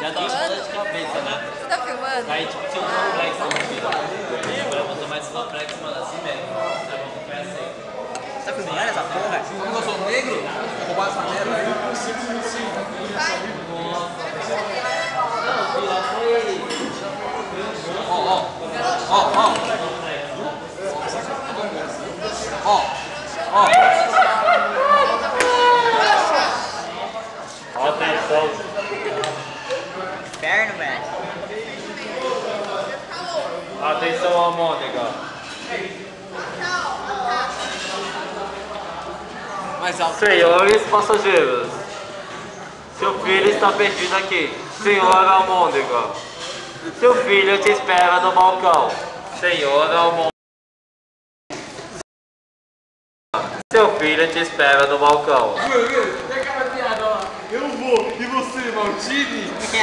já dá uma de cabeça, né? Você tá filmando? Aí, tipo, tinha um complexo no filho. Agora eu vou esse complexo, mano, assim mesmo. Tá bom, foi assim. Tá filmando essa porra? Como eu sou negro, vou roubar essa merda aí. Ó, ó. Ó, ó. Ó, ó. Atenção. Inferno, velho. Atenção, Almôndega. Mais alto. Senhores passageiros, seu filho está perdido aqui. Senhora Almôndega, seu filho te espera no balcão. Senhora Almôndega. Seu filho te espera no balcão. Tem